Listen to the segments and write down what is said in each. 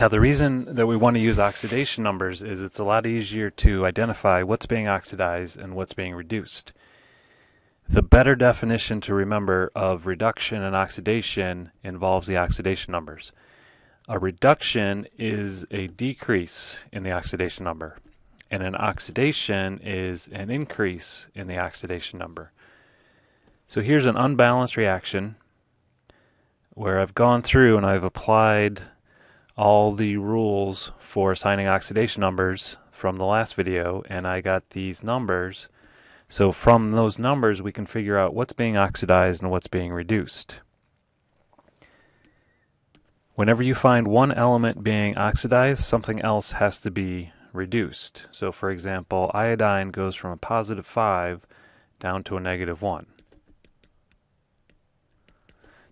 Now the reason that we want to use oxidation numbers is it's a lot easier to identify what's being oxidized and what's being reduced. The better definition to remember of reduction and oxidation involves the oxidation numbers. A reduction is a decrease in the oxidation number, and an oxidation is an increase in the oxidation number. So here's an unbalanced reaction where I've gone through and I've applied all the rules for assigning oxidation numbers from the last video and I got these numbers so from those numbers, we can figure out what's being oxidized and what's being reduced. Whenever you find one element being oxidized, something else has to be reduced. So for example, iodine goes from a positive 5 down to a negative 1.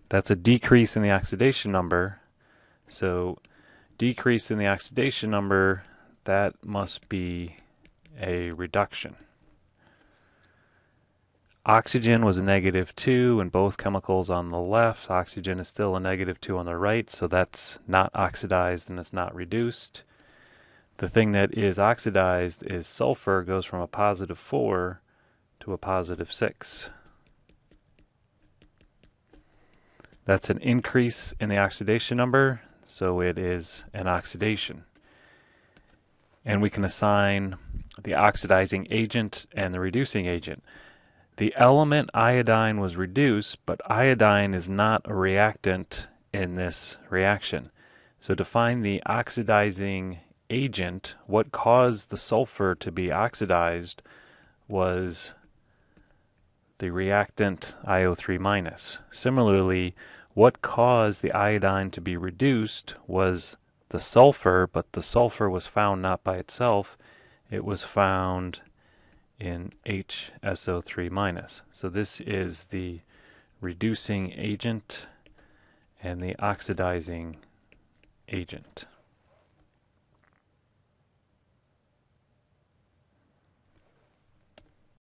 That's a decrease in the oxidation number. So decrease in the oxidation number, that must be a reduction. Oxygen was a negative 2 and both chemicals on the left. Oxygen is still a negative 2 on the right, so that's not oxidized and it's not reduced. The thing that is oxidized is sulfur goes from a positive 4 to a positive 6. That's an increase in the oxidation number, so it is an oxidation. And we can assign the oxidizing agent and the reducing agent. The element iodine was reduced, but iodine is not a reactant in this reaction. So to find the oxidizing agent, what caused the sulfur to be oxidized was the reactant IO3 minus. Similarly, what caused the iodine to be reduced was the sulfur, but the sulfur was found not by itself. It was found in HSO3 minus. So this is the reducing agent and the oxidizing agent.